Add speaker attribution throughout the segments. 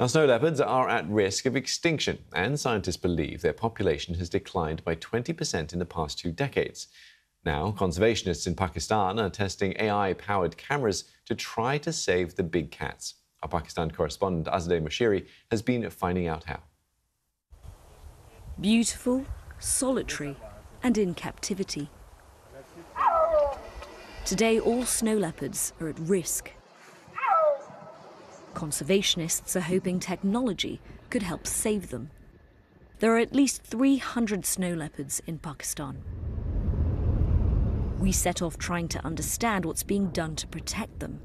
Speaker 1: Now, snow leopards are at risk of extinction, and scientists believe their population has declined by 20% in the past two decades. Now, conservationists in Pakistan are testing AI powered cameras to try to save the big cats. Our Pakistan correspondent Azadeh Moshiri has been finding out how.
Speaker 2: Beautiful, solitary, and in captivity. Today, all snow leopards are at risk. Conservationists are hoping technology could help save them. There are at least 300 snow leopards in Pakistan. We set off trying to understand what's being done to protect them.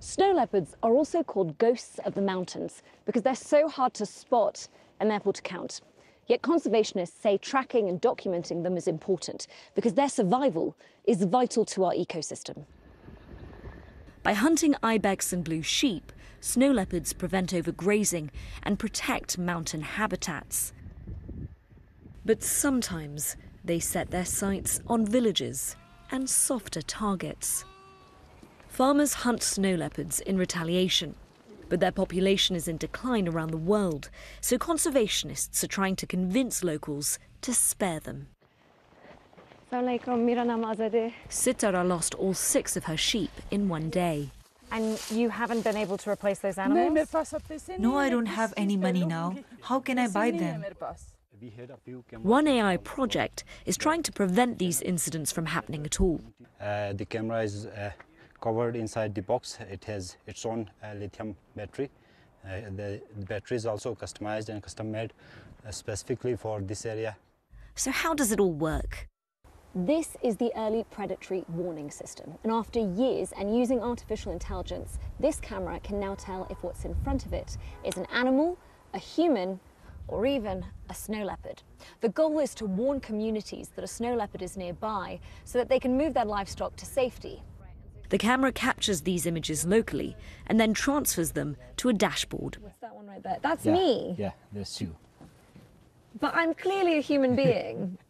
Speaker 3: Snow leopards are also called ghosts of the mountains because they're so hard to spot and therefore to count. Yet conservationists say tracking and documenting them is important because their survival is vital to our ecosystem.
Speaker 2: By hunting ibex and blue sheep, snow leopards prevent overgrazing and protect mountain habitats. But sometimes they set their sights on villages and softer targets. Farmers hunt snow leopards in retaliation, but their population is in decline around the world, so conservationists are trying to convince locals to spare them. Sitara lost all six of her sheep in one day.
Speaker 3: And you haven't been able to replace those animals?
Speaker 4: No, I don't have any money now. How can I buy them?
Speaker 2: One AI project is trying to prevent these incidents from happening at all.
Speaker 5: Uh, the camera is uh, covered inside the box. It has its own uh, lithium battery. Uh, the battery is also customized and custom made uh, specifically for this area.
Speaker 2: So, how does it all work?
Speaker 3: This is the early predatory warning system. And after years and using artificial intelligence, this camera can now tell if what's in front of it is an animal, a human, or even a snow leopard. The goal is to warn communities that a snow leopard is nearby so that they can move their livestock to safety.
Speaker 2: The camera captures these images locally and then transfers them to a dashboard.
Speaker 3: What's that one right there? That's
Speaker 5: yeah,
Speaker 3: me.
Speaker 5: Yeah, there's you.
Speaker 3: But I'm clearly a human being.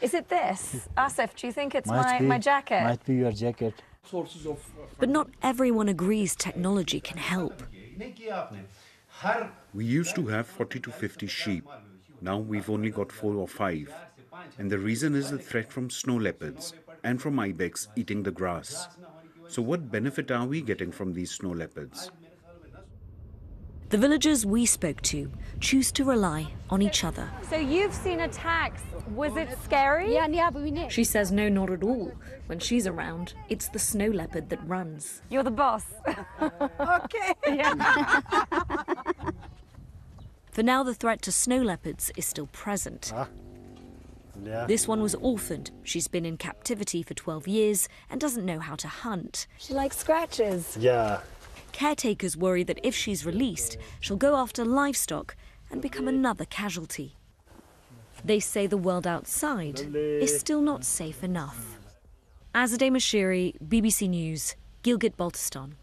Speaker 3: Is it this? Asif, do you think it's
Speaker 5: Might
Speaker 3: my,
Speaker 5: be-
Speaker 3: my jacket?
Speaker 5: Might be your jacket.
Speaker 2: Uh, but not everyone agrees technology can help.
Speaker 6: We used to have 40 to 50 sheep. Now we've only got four or five. And the reason is the threat from snow leopards and from ibex eating the grass. So, what benefit are we getting from these snow leopards?
Speaker 2: The villagers we spoke to choose to rely on each other.
Speaker 3: So you've seen attacks. Was it scary? Yeah, yeah, but we.
Speaker 2: She says no, not at all. When she's around, it's the snow leopard that runs.
Speaker 3: You're the boss. okay.
Speaker 2: For now, the threat to snow leopards is still present.
Speaker 5: Yeah.
Speaker 2: This one was orphaned. She's been in captivity for 12 years and doesn't know how to hunt.
Speaker 3: She likes scratches.
Speaker 5: Yeah.
Speaker 2: Caretakers worry that if she's released, she'll go after livestock and become another casualty. They say the world outside is still not safe enough. Azadeh Moshiri, BBC News, Gilgit Baltistan.